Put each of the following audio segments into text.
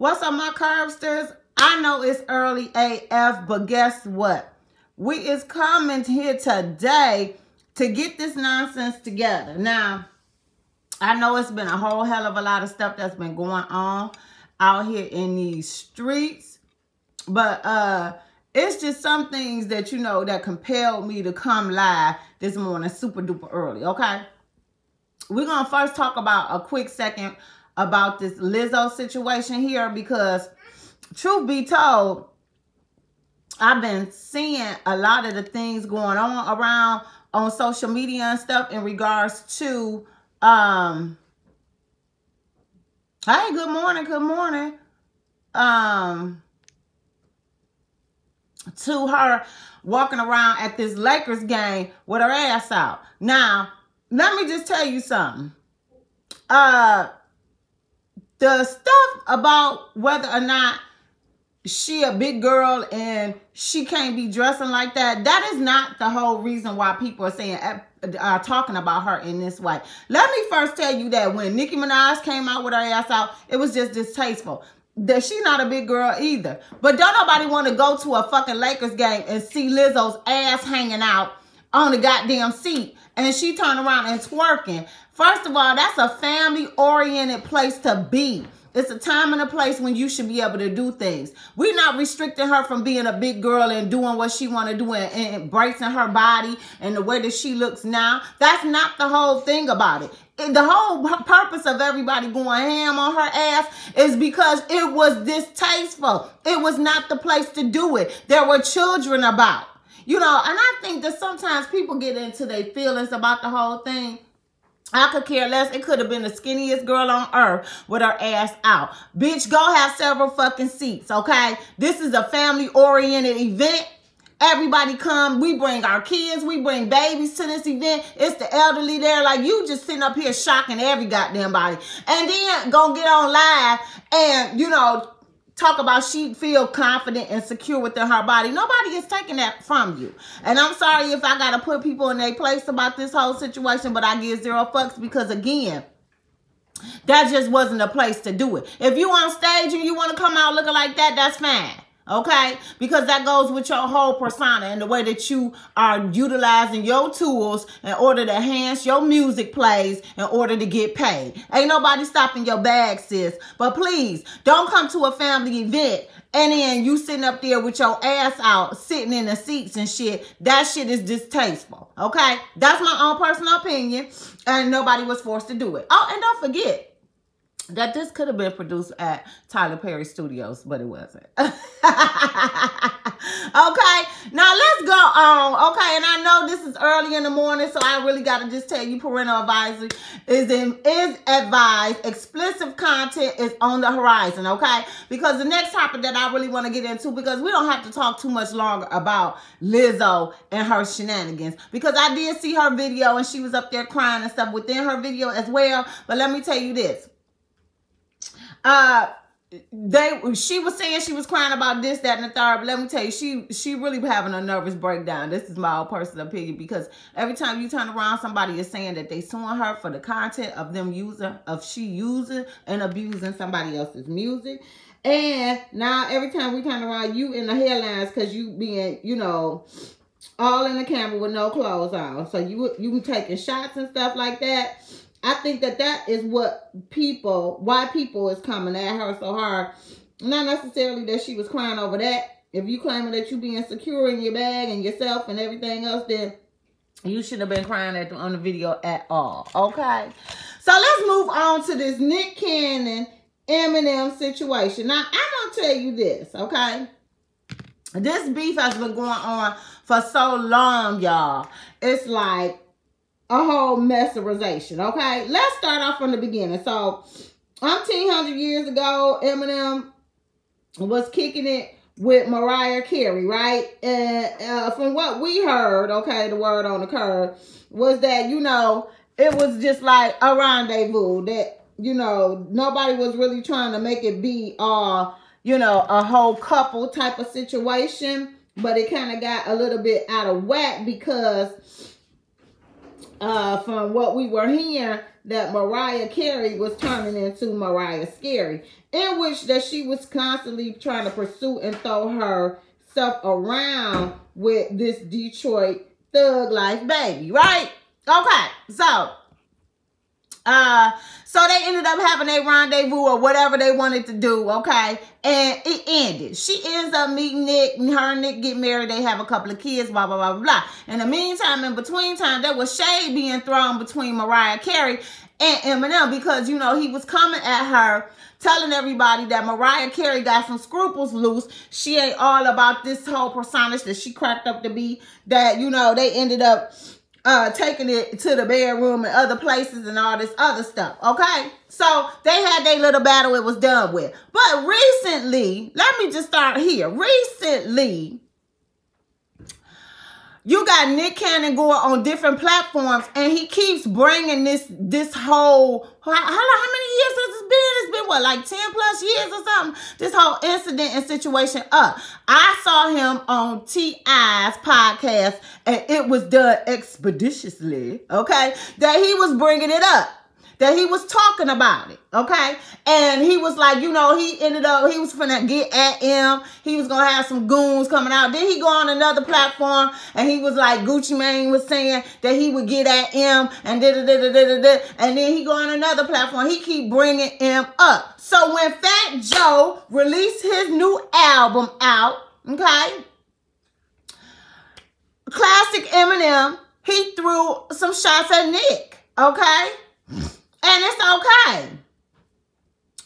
What's up, my curvesters? I know it's early AF, but guess what? We is coming here today to get this nonsense together. Now, I know it's been a whole hell of a lot of stuff that's been going on out here in these streets. But uh it's just some things that, you know, that compelled me to come live this morning super duper early, okay? We're going to first talk about a quick second about this Lizzo situation here because truth be told, I've been seeing a lot of the things going on around on social media and stuff in regards to um Hey, good morning, good morning. Um to her walking around at this Lakers game with her ass out. Now, let me just tell you something. Uh the stuff about whether or not she a big girl and she can't be dressing like that that is not the whole reason why people are saying uh, are talking about her in this way. Let me first tell you that when nicki minaj came out with her ass out it was just distasteful. That she not a big girl either. But don't nobody want to go to a fucking lakers game and see lizzo's ass hanging out on the goddamn seat and she turned around and twerking first of all that's a family oriented place to be it's a time and a place when you should be able to do things. We're not restricting her from being a big girl and doing what she want to do and, and embracing her body and the way that she looks now. That's not the whole thing about it. The whole purpose of everybody going ham on her ass is because it was distasteful. It was not the place to do it. There were children about. You know, and I think that sometimes people get into their feelings about the whole thing I could care less. It could have been the skinniest girl on earth with her ass out. Bitch, go have several fucking seats, okay? This is a family-oriented event. Everybody come. We bring our kids. We bring babies to this event. It's the elderly there. Like, you just sitting up here shocking every goddamn body. And then go get on live and, you know, talk about she feel confident and secure within her body. Nobody is taking that from you. And I'm sorry if I got to put people in their place about this whole situation, but I give zero fucks because, again, that just wasn't a place to do it. If you on stage and you want to come out looking like that, that's fine okay? Because that goes with your whole persona and the way that you are utilizing your tools in order to enhance your music plays in order to get paid. Ain't nobody stopping your bag, sis. But please, don't come to a family event and then you sitting up there with your ass out, sitting in the seats and shit. That shit is distasteful, okay? That's my own personal opinion, and nobody was forced to do it. Oh, and don't forget, that this could have been produced at Tyler Perry Studios, but it wasn't. okay, now let's go on. Okay, and I know this is early in the morning, so I really got to just tell you, parental advisory is in, is advised. Explicit content is on the horizon. Okay, because the next topic that I really want to get into, because we don't have to talk too much longer about Lizzo and her shenanigans, because I did see her video and she was up there crying and stuff within her video as well. But let me tell you this uh they she was saying she was crying about this that and the third but let me tell you she she really having a nervous breakdown. This is my own personal opinion because every time you turn around somebody is saying that they suing her for the content of them using of she using and abusing somebody else's music. And now every time we turn around you in the headlines because you being you know all in the camera with no clothes on. So you you taking shots and stuff like that I think that that is what people, why people is coming at her so hard. Not necessarily that she was crying over that. If you claiming that you being secure in your bag and yourself and everything else, then you shouldn't have been crying at the, on the video at all. Okay. So let's move on to this Nick Cannon Eminem situation. Now, I'm going to tell you this, okay? This beef has been going on for so long, y'all. It's like a whole mesmerization, okay? Let's start off from the beginning. So, umpteen hundred years ago, Eminem was kicking it with Mariah Carey, right? And uh, from what we heard, okay, the word on the curb, was that, you know, it was just like a rendezvous that, you know, nobody was really trying to make it be, uh, you know, a whole couple type of situation. But it kind of got a little bit out of whack because uh, from what we were hearing, that Mariah Carey was turning into Mariah Scary, in which that she was constantly trying to pursue and throw herself around with this Detroit thug life baby, right? Okay, so uh, so they ended up having a rendezvous or whatever they wanted to do, okay? And it ended. She ends up meeting Nick, and her and Nick get married. They have a couple of kids, blah, blah, blah, blah. In the meantime, in between time, there was shade being thrown between Mariah Carey and Eminem because, you know, he was coming at her telling everybody that Mariah Carey got some scruples loose. She ain't all about this whole personage that she cracked up to be. That, you know, they ended up uh, taking it to the bedroom and other places and all this other stuff. Okay. So they had their little battle. It was done with. But recently, let me just start here. Recently, you got Nick Cannon going on different platforms, and he keeps bringing this this whole how, how, many years has it been? It's been what like ten plus years or something. This whole incident and situation up. I saw him on T.I.'s podcast, and it was done expeditiously. Okay, that he was bringing it up that he was talking about it, okay? And he was like, you know, he ended up, he was finna get at him. He was gonna have some goons coming out. Then he go on another platform and he was like, Gucci Mane was saying that he would get at him and da da da da da da. And then he go on another platform. He keep bringing him up. So when Fat Joe released his new album out, okay? Classic Eminem, he threw some shots at Nick, okay? And it's okay.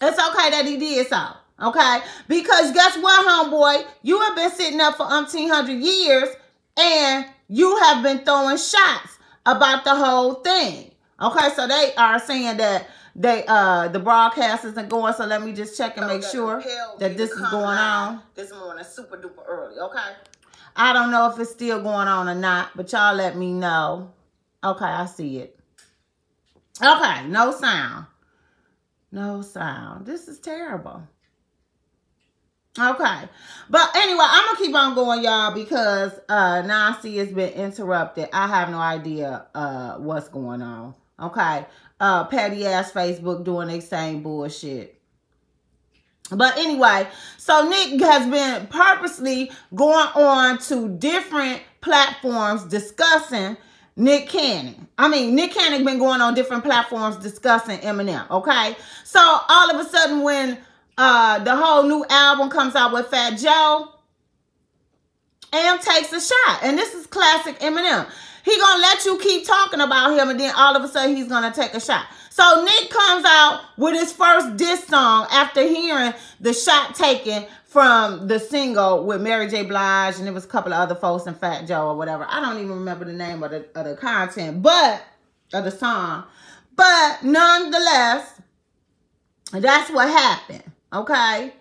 It's okay that he did so. Okay? Because guess what, homeboy? You have been sitting up for umpteen hundred years and you have been throwing shots about the whole thing. Okay, so they are saying that they uh the broadcast isn't going, so let me just check and make sure that this is going on. This morning super duper early, okay? I don't know if it's still going on or not, but y'all let me know. Okay, I see it. Okay, no sound. No sound. This is terrible. Okay. But anyway, I'm going to keep on going, y'all, because uh, Nancy has been interrupted. I have no idea uh, what's going on. Okay. Uh, petty ass Facebook doing the same bullshit. But anyway, so Nick has been purposely going on to different platforms discussing Nick Cannon. I mean, Nick Cannon been going on different platforms discussing Eminem, okay? So all of a sudden when uh the whole new album comes out with Fat Joe, Em takes a shot. And this is classic Eminem. He gonna let you keep talking about him and then all of a sudden he's gonna take a shot. So Nick comes out with his first diss song after hearing the shot taken from the single with Mary J. Blige, and it was a couple of other folks and Fat Joe or whatever. I don't even remember the name of the, of the content, but of the song. But nonetheless, that's what happened. Okay.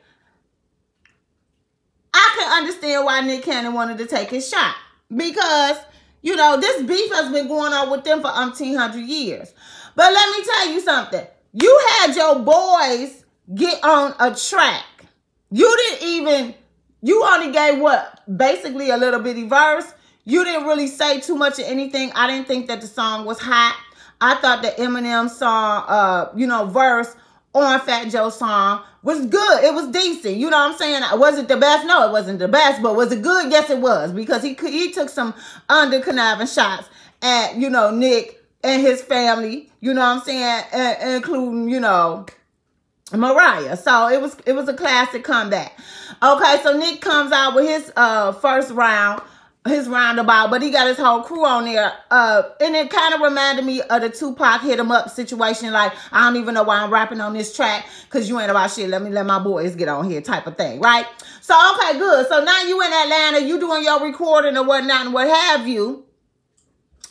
I can understand why Nick Cannon wanted to take his shot. Because, you know, this beef has been going on with them for umpteen hundred years. But let me tell you something. You had your boys get on a track you didn't even, you only gave what? Basically a little bitty verse. You didn't really say too much of anything. I didn't think that the song was hot. I thought the Eminem song, uh, you know, verse on Fat Joe's song was good. It was decent. You know what I'm saying? It Was it the best? No, it wasn't the best. But was it good? Yes, it was. Because he he took some under conniving shots at, you know, Nick and his family. You know what I'm saying? and, including, you know, Mariah. So it was it was a classic comeback. Okay, so Nick comes out with his uh first round, his roundabout, but he got his whole crew on there. Uh and it kind of reminded me of the Tupac hit him up situation. Like, I don't even know why I'm rapping on this track because you ain't about shit. Let me let my boys get on here type of thing, right? So okay, good. So now you in Atlanta, you doing your recording or whatnot and what have you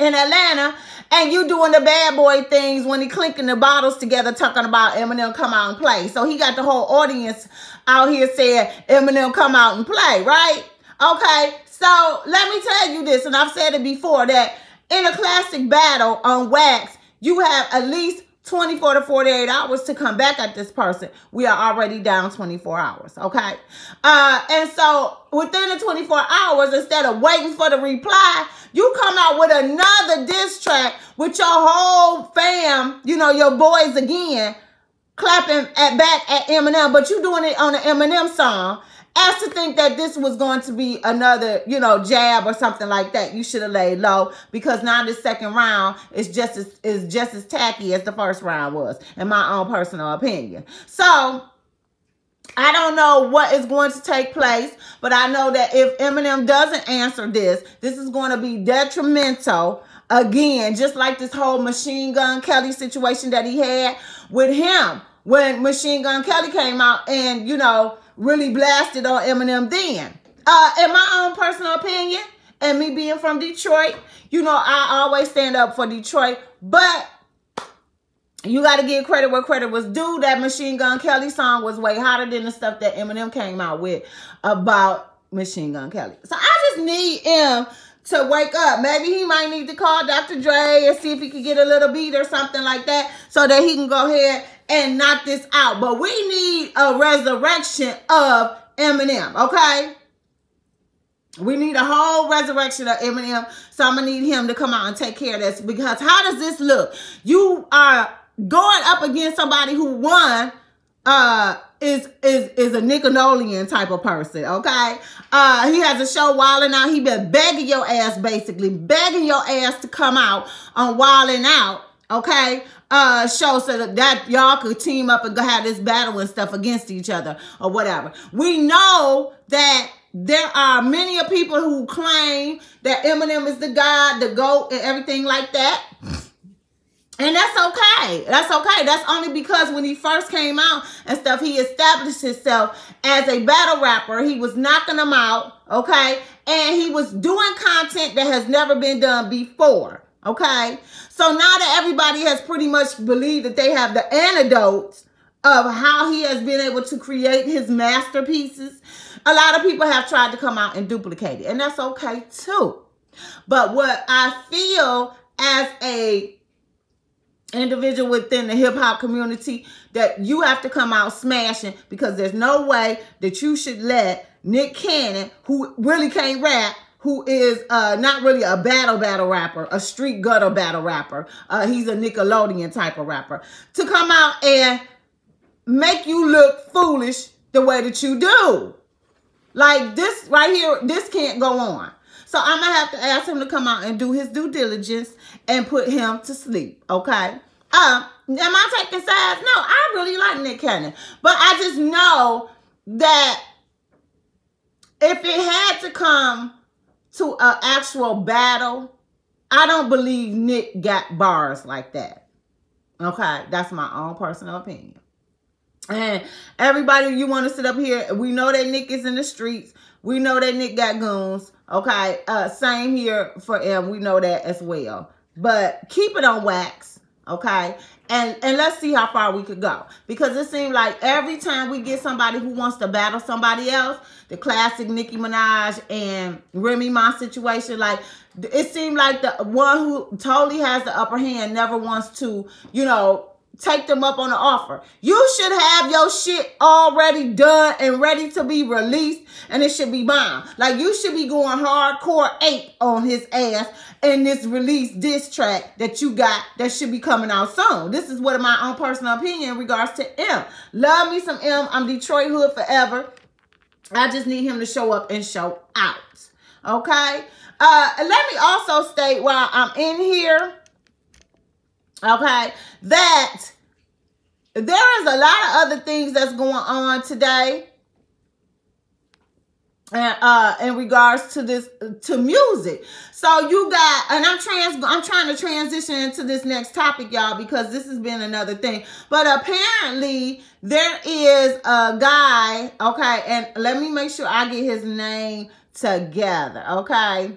in Atlanta and you doing the bad boy things when he clinking the bottles together talking about Eminem come out and play. So he got the whole audience out here saying Eminem come out and play, right? Okay, so let me tell you this, and I've said it before, that in a classic battle on wax, you have at least 24 to 48 hours to come back at this person, we are already down 24 hours. Okay. Uh, and so within the 24 hours, instead of waiting for the reply, you come out with another diss track with your whole fam, you know, your boys again, clapping at back at Eminem, but you doing it on an Eminem song as to think that this was going to be another, you know, jab or something like that. You should have laid low because now this second round is just as is just as tacky as the first round was, in my own personal opinion. So I don't know what is going to take place, but I know that if Eminem doesn't answer this, this is going to be detrimental again, just like this whole Machine Gun Kelly situation that he had with him when Machine Gun Kelly came out and, you know, really blasted on Eminem then. Uh, in my own personal opinion, and me being from Detroit, you know, I always stand up for Detroit, but you got to give credit where credit was due. That Machine Gun Kelly song was way hotter than the stuff that Eminem came out with about Machine Gun Kelly. So I just need him to wake up. Maybe he might need to call Dr. Dre and see if he could get a little beat or something like that so that he can go ahead and knock this out. But we need a resurrection of Eminem, okay? We need a whole resurrection of Eminem. So I'm going to need him to come out and take care of this. Because how does this look? You are going up against somebody who won uh is is is a Nickelodeon type of person, okay? Uh he has a show Wildin' Out. He been begging your ass, basically, begging your ass to come out on Wildin' Out, okay? Uh, show so that, that y'all could team up and go have this battle and stuff against each other or whatever. We know that there are many of people who claim that Eminem is the God, the GOAT, and everything like that. And that's okay. That's okay. That's only because when he first came out and stuff, he established himself as a battle rapper. He was knocking them out, okay? And he was doing content that has never been done before. Okay. So now that everybody has pretty much believed that they have the antidote of how he has been able to create his masterpieces, a lot of people have tried to come out and duplicate it. And that's okay too. But what I feel as a individual within the hip hop community that you have to come out smashing because there's no way that you should let Nick Cannon, who really can't rap, who is uh, not really a battle battle rapper, a street gutter battle rapper. Uh, he's a Nickelodeon type of rapper. To come out and make you look foolish the way that you do. Like this right here, this can't go on. So I'm going to have to ask him to come out and do his due diligence and put him to sleep, okay? Uh, am I taking sides? No, I really like Nick Cannon. But I just know that if it had to come to an actual battle, I don't believe Nick got bars like that. Okay, that's my own personal opinion. And everybody, you want to sit up here, we know that Nick is in the streets. We know that Nick got goons. Okay, uh, same here for him. We know that as well. But keep it on wax. Okay, and and let's see how far we could go. Because it seems like every time we get somebody who wants to battle somebody else the classic nicki minaj and remy ma situation like it seemed like the one who totally has the upper hand never wants to you know take them up on the offer. You should have your shit already done and ready to be released, and it should be mine. Like you should be going hardcore ape on his ass in this release diss track that you got that should be coming out soon. This is what my own personal opinion in regards to M. Love me some M. I'm Detroit Hood forever. I just need him to show up and show out. Okay? Uh, let me also state while I'm in here okay, that there is a lot of other things that's going on today. And uh in regards to this to music. So you got and i'm trans i'm trying to transition into this next topic y'all because this has been another thing. But apparently there is a guy okay and let me make sure i get his name together okay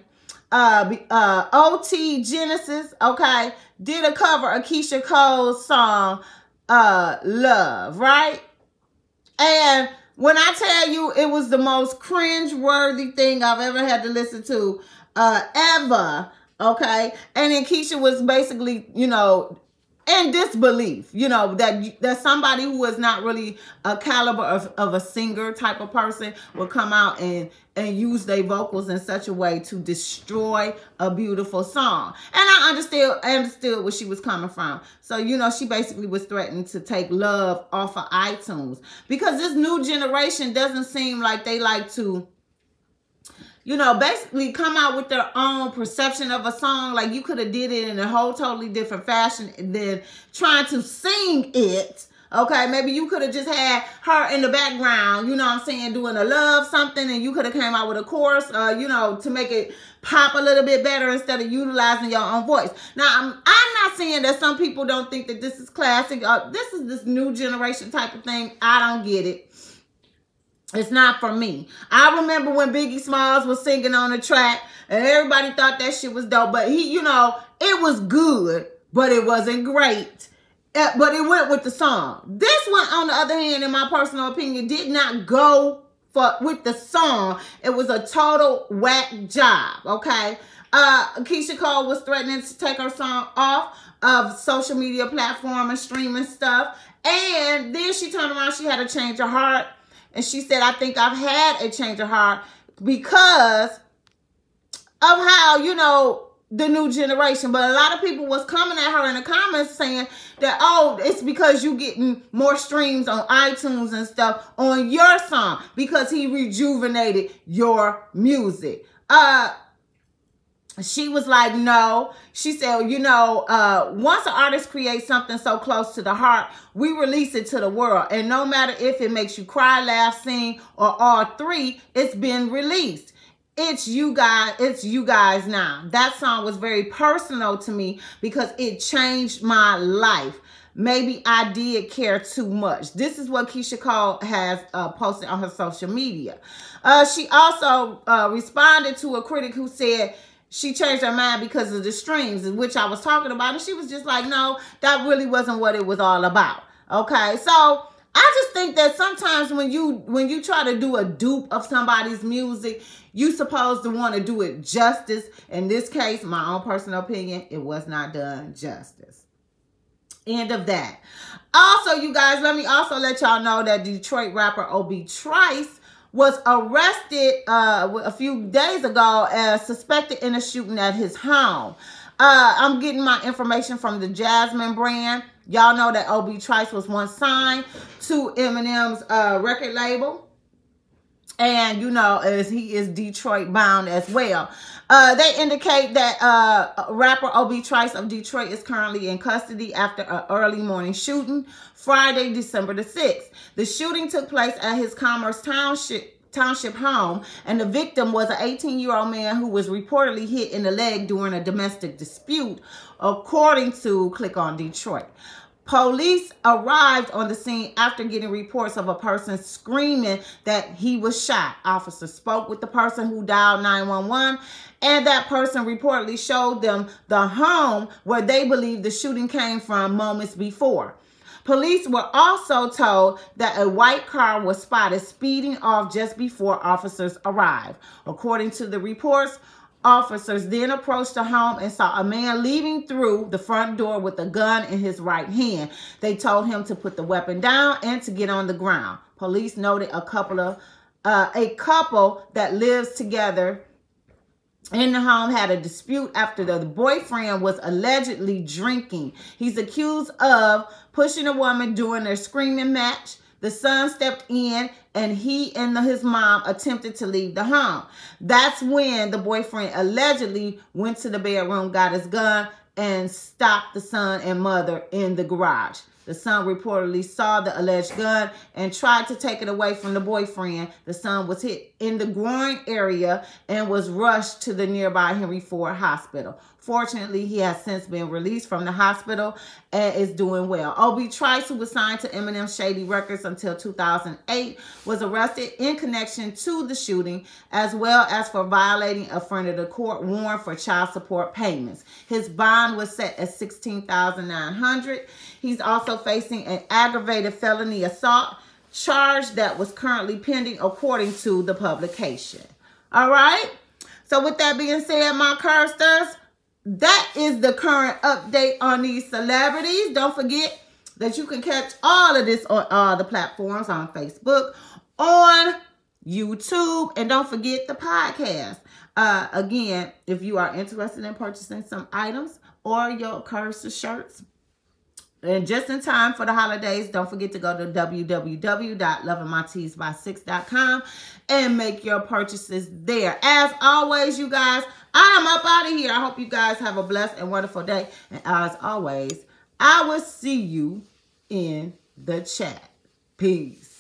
uh uh ot genesis okay did a cover of Keyshia Cole's song, uh, Love, right? And when I tell you it was the most cringe-worthy thing I've ever had to listen to, uh, ever, okay? And then Keyshia was basically, you know, in disbelief, you know, that that somebody who is not really a caliber of, of a singer type of person will come out and and use their vocals in such a way to destroy a beautiful song. And I understood I understood where she was coming from. So, you know, she basically was threatening to take love off of iTunes because this new generation doesn't seem like they like to you know, basically come out with their own perception of a song. Like you could have did it in a whole totally different fashion than trying to sing it. Okay, maybe you could have just had her in the background, you know what I'm saying, doing a love something, and you could have came out with a chorus, uh, you know, to make it pop a little bit better instead of utilizing your own voice. Now, I'm, I'm not saying that some people don't think that this is classic. Uh, this is this new generation type of thing. I don't get it. It's not for me. I remember when Biggie Smalls was singing on the track and everybody thought that shit was dope. But he, you know, it was good, but it wasn't great. Uh, but it went with the song. This one, on the other hand, in my personal opinion, did not go for with the song. It was a total whack job, okay? Uh, Keyshia Cole was threatening to take her song off of social media platform and streaming stuff. And then she turned around, she had to change her heart and she said, I think I've had a change of heart because of how, you know, the new generation. But a lot of people was coming at her in the comments saying that, oh, it's because you getting more streams on iTunes and stuff on your song because he rejuvenated your music. Uh, she was like, no. She said, you know, uh, once an artist creates something so close to the heart, we release it to the world. And no matter if it makes you cry, laugh, sing, or all three, it's been released. It's you guys, it's you guys now. That song was very personal to me because it changed my life. Maybe I did care too much. This is what Keyshia Cole has uh, posted on her social media. Uh, she also uh, responded to a critic who said, she changed her mind because of the streams, which I was talking about. And she was just like, no, that really wasn't what it was all about. Okay, so I just think that sometimes when you when you try to do a dupe of somebody's music, you supposed to want to do it justice. In this case, my own personal opinion, it was not done justice. End of that. Also, you guys, let me also let y'all know that Detroit rapper Obie Trice was arrested uh, a few days ago as suspected in a shooting at his home. Uh, I'm getting my information from the Jasmine brand. Y'all know that Obie Trice was once signed to Eminem's uh, record label. And, you know, as he is Detroit bound as well. Uh, they indicate that uh, rapper Obie Trice of Detroit is currently in custody after an early morning shooting Friday, December the 6th. The shooting took place at his Commerce Township Township home, and the victim was an 18-year-old man who was reportedly hit in the leg during a domestic dispute, according to Click on Detroit. Police arrived on the scene after getting reports of a person screaming that he was shot. Officers spoke with the person who dialed 911 and that person reportedly showed them the home where they believe the shooting came from moments before. Police were also told that a white car was spotted speeding off just before officers arrived. According to the reports, officers then approached the home and saw a man leaving through the front door with a gun in his right hand. They told him to put the weapon down and to get on the ground. Police noted a couple of uh, a couple that lives together in the home had a dispute after the boyfriend was allegedly drinking. He's accused of pushing a woman during their screaming match. The son stepped in and he and his mom attempted to leave the home. That's when the boyfriend allegedly went to the bedroom, got his gun, and stopped the son and mother in the garage. The son reportedly saw the alleged gun and tried to take it away from the boyfriend. The son was hit in the groin area and was rushed to the nearby Henry Ford Hospital. Fortunately, he has since been released from the hospital and is doing well. Obie Trice, who was signed to Eminem Shady Records until 2008, was arrested in connection to the shooting, as well as for violating a friend of the court warrant for child support payments. His bond was set at 16,900. He's also facing an aggravated felony assault charge that was currently pending according to the publication. All right? So with that being said, my cursters, that is the current update on these celebrities. Don't forget that you can catch all of this on all the platforms on Facebook, on YouTube, and don't forget the podcast. Uh, again, if you are interested in purchasing some items or your Cursa shirts, and just in time for the holidays, don't forget to go to www.lovingmyteesbysixx.com and make your purchases there. As always, you guys, I am up out of here. I hope you guys have a blessed and wonderful day. And as always, I will see you in the chat. Peace.